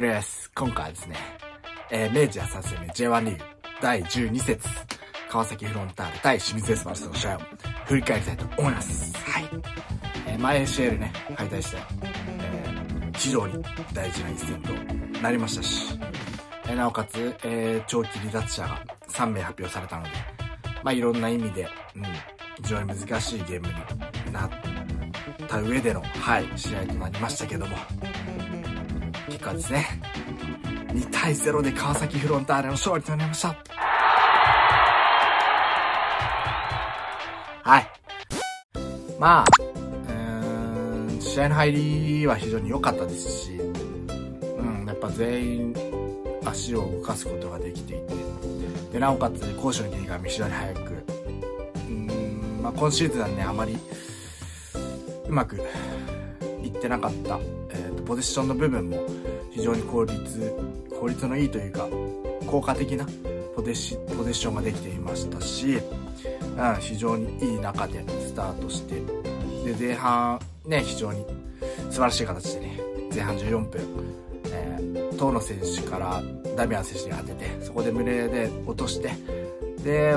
フレース。今回はですね、えー、明治安田生命 J1 リーグ第12節、川崎フロンターレ対清水エスパルスの試合を振り返りたいと思います。はい。えー、前 ACL ね、敗退して、えー、非常に大事な一戦となりましたし、えー、なおかつ、えー、長期離脱者が3名発表されたので、まあ、いろんな意味で、うん、非常に難しいゲームになった上での、はい、試合となりましたけども、結果ですね、2対0で川崎フロンターレの勝利となりました。はい。まあ、うん、試合の入りは非常に良かったですし、うん、やっぱ全員足を動かすことができていて、で、なおかつ攻守の切り替えも非常に早く、うん、まあ今シーズンはね、あまりうまくいってなかった、ポゼッションの部分も非常に効率効率のいいというか効果的なポゼッポゼッションができていましたし、うん、非常にいい中でスタートしてで前半ね非常に素晴らしい形でね前半14分、えー、遠野選手からダミアン選手に当ててそこで胸で落としてで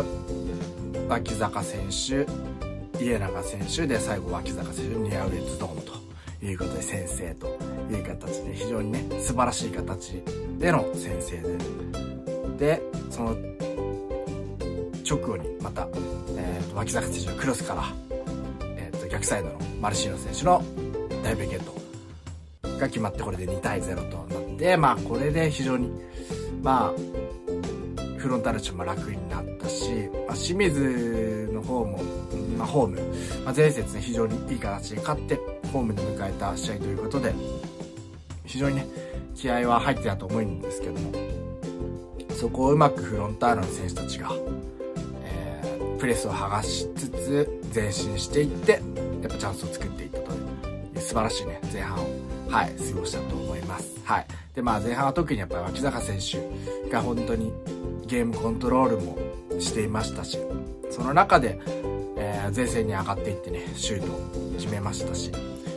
脇坂選手家長選手で最後脇坂選手にニアウェイズドームと。いうことで先生という形で非常にね素晴らしい形での先生で。でその直後にまた、えーと、脇坂選手のクロスから、えーと、逆サイドのマルシーノ選手のダイブゲットが決まってこれで2対0となってまあこれで非常にまあフロンターレチも楽になったし、まあ、清水の方も、まあ、ホーム、まあ、前節ね非常にいい形で勝ってホームで迎えた試合ということで非常にね気合は入ってたと思うんですけどもそこをうまくフロンターレの選手たちが、えー、プレスを剥がしつつ前進していってやっぱチャンスを作っていったという素晴らしいね前半をはい過ごしたと思います。はい。でまあ前半は特にやっぱり脇坂選手が本当にゲームコントロールもしていましたしその中で、えー、前線に上がっていってねシュートを決めましたし、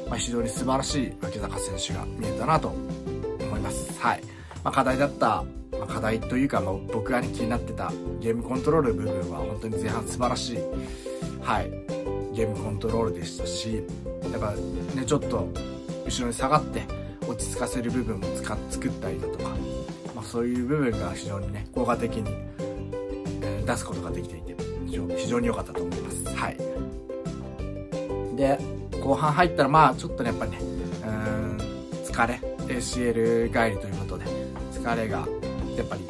まあ、非常に素晴らしい脇坂選手が見えたなと思います。はい、まあ、課題だったまあ、課題というか、まあ、僕が、ね、気になってたゲームコントロール部分は本当に前半素晴らしい、はい、ゲームコントロールでしたしやっぱねちょっと後ろに下がって落ち着かせる部分も使作ったりだとか、まあ、そういう部分が非常にね効果的に、出すことができていて非常に良かったと思います。はい。で後半入ったらまあちょっとねやっぱりねうん疲れ。ACL 帰りということで疲れがやっぱり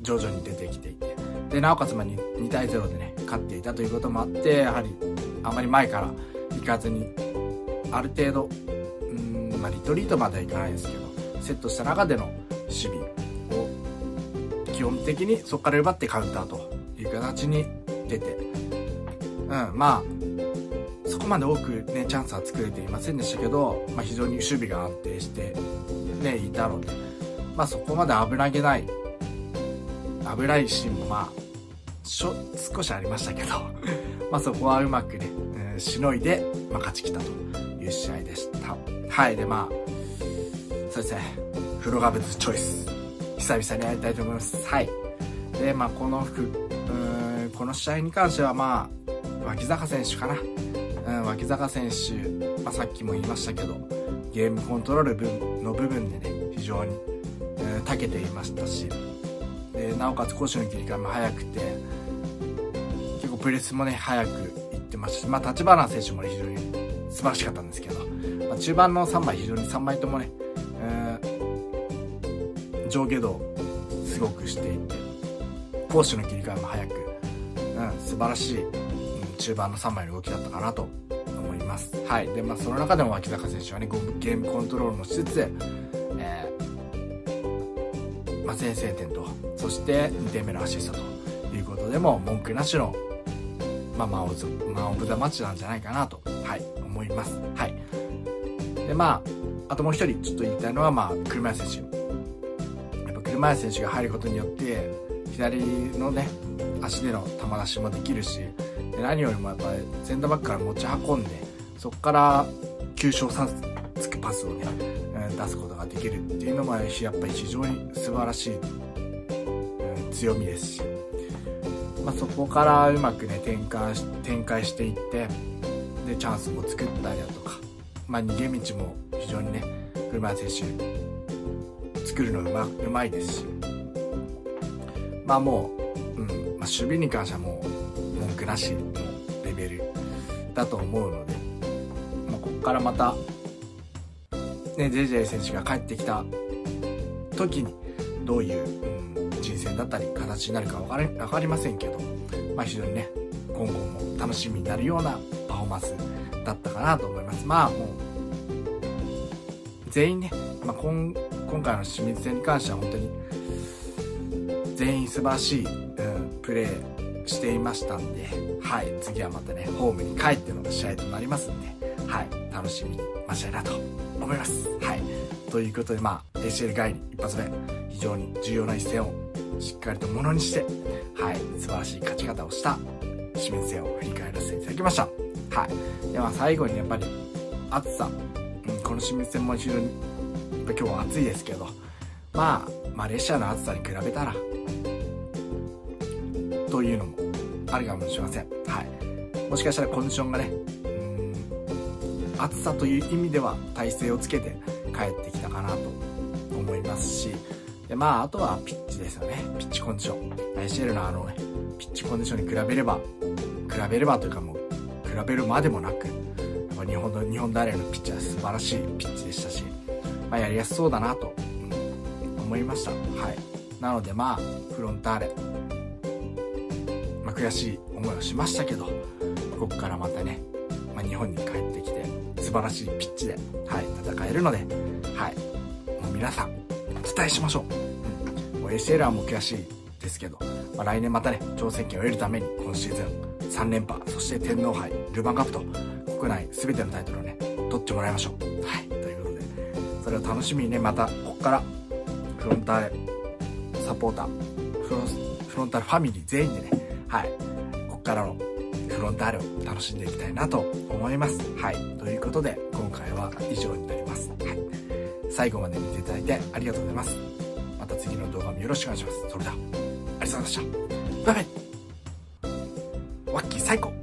徐々に出てきていて。でなおかつま 2, 2対0でね勝っていたということもあってやはりあまり前から行かずにある程度うんまあリトリートまではいかないですけどセットした中での守備を基本的にそこから奪ってカウンターという形に出て。うんまあこまで多くねチャンスは作れていませんでしたけど、まあ、非常に守備が安定してねいたのでまあそこまで危なげない危ないシーンもまあしょ少しありましたけど まあそこはうまくね、えー、しのいで、まあ、勝ちきったという試合でした。はいでまあそうですねフロガブズチョイス久々にやりたいと思います。はい。でまあこの服うんこの試合に関してはまあ脇坂選手かな、脇坂選手、まあ、さっきも言いましたけどゲームコントロールの部分でね非常に長けていましたしでなおかつ攻守の切り替えも早くて結構プレスもね早くいってましたし、まあ、立花選手も非常に素晴らしかったんですけど、まあ、中盤の3枚非常に3枚ともね、えー、上下動すごくしていて攻守の切り替えも早く、うん、素晴らしい、中盤の3枚の動きだったかなと思います。はい。で、まあ、その中でも脇坂選手はね、ゲームコントロールもしつつ、まあ、先制点とそして2点目のアシストということでも文句なしの、まあ、マン・オブ・マンオブザ・マッチなんじゃないかなと、はい、思います。はい。で、まあ、あともう一人ちょっと言いたいのは、まあ、車谷選手。やっぱ車谷選手が入ることによって、左のね、足での球出しもできるし、何よりもやっぱりセンターバックから持ち運んで、そこから急所3つくパスをね、出すことができるっていうのもやっぱり非常に素晴らしい、うん、強みですし、まあ、そこからうまくね展開し展開していってでチャンスも作ったりだとか、まあ、逃げ道も非常にね車選手作るのうまうまいですし。まあもう、うん。まあ、守備に関してはもう文句なしのレベルだと思うので、まあ、ここからまたね、JJ 選手が帰ってきた時にどういう、うん、人生だったり形になるか分かり分かりませんけど、まあ、非常にね今後も楽しみになるようなパフォーマンスだったかなと思います。まあもう全員ね、まあ、今今回の清水戦に関しては本当に全員素晴らしい、うん、プレーしていましたんで、はい、次はまたね、ホームに帰っての試合となりますんで、はい、楽しみに待ちたいなと思います。はい。ということで、まあ、ACL 帰り一発目、非常に重要な一戦をしっかりとものにして、はい、素晴らしい勝ち方をした清水戦を振り返らせていただきました。はい。では、最後にやっぱり、暑さ。うん、この清水戦も非常に、やっぱ今日は暑いですけど、まあ、マレーシアの暑さに比べたら、というのもあるかもしれません。はい。もしかしたらコンディションがね、うん暑さという意味では体勢をつけて帰ってきたかなと思いますし、でまあ、あとはピッチですよね。ピッチコンディション。ICL のあのね、ピッチコンディションに比べれば、比べればというかもう、比べるまでもなく、やっぱ日本の、日本ダレのピッチは素晴らしいピッチでしたし、まあ、やりやすそうだなと、うん、思いました。はい。なのでまあ、フロンターレ、悔しい思いをしましたけど、ここからまたね、まあ、日本に帰ってきて、素晴らしいピッチで、はい、戦えるので、はい、もう皆さん、お伝えしましょう。うん。もう ACL はもう悔しいですけど、まあ、来年またね、挑戦権を得るために、今シーズン3連覇、そして天皇杯、ルヴァンカップと、国内全てのタイトルをね、取ってもらいましょう。はい、ということで、それを楽しみにね、また、ここから、フロンターレ、サポーター、フロンターレファミリー全員でね、はい、こっからのフロンターレを楽しんでいきたいなと思います。はい。ということで、今回は以上になります。はい。最後まで見ていただいてありがとうございます。また次の動画もよろしくお願いします。それでは、ありがとうございました。バイバイワッキー最高